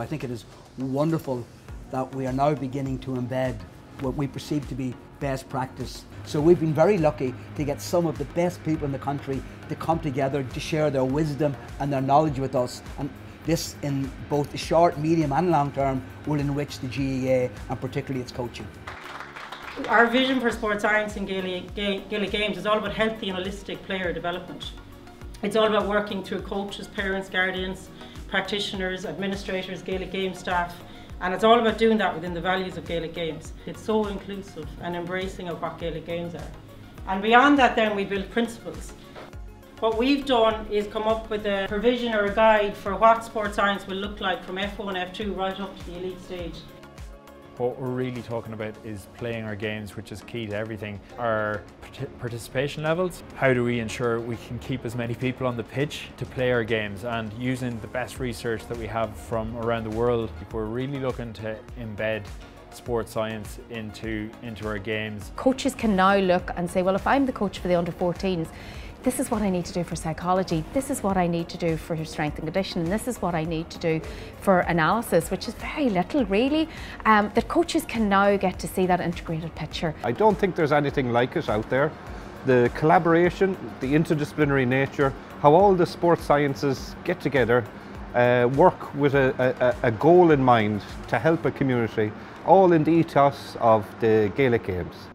I think it is wonderful that we are now beginning to embed what we perceive to be best practice. So we've been very lucky to get some of the best people in the country to come together to share their wisdom and their knowledge with us. And this, in both the short, medium, and long term, will enrich the GAA and particularly its coaching. Our vision for sports science in Gaelic, Gaelic Games is all about healthy and holistic player development. It's all about working through coaches, parents, guardians, practitioners, administrators, Gaelic Games staff, and it's all about doing that within the values of Gaelic Games. It's so inclusive and embracing of what Gaelic Games are. And beyond that then we build principles. What we've done is come up with a provision or a guide for what sports science will look like from F1, F2 right up to the elite stage. What we're really talking about is playing our games, which is key to everything. Our participation levels, how do we ensure we can keep as many people on the pitch to play our games and using the best research that we have from around the world, we're really looking to embed sports science into, into our games. Coaches can now look and say, well, if I'm the coach for the under 14s, this is what I need to do for psychology, this is what I need to do for strength and conditioning, this is what I need to do for analysis, which is very little really, um, that coaches can now get to see that integrated picture. I don't think there's anything like it out there. The collaboration, the interdisciplinary nature, how all the sports sciences get together, uh, work with a, a, a goal in mind to help a community, all in the ethos of the Gaelic Games.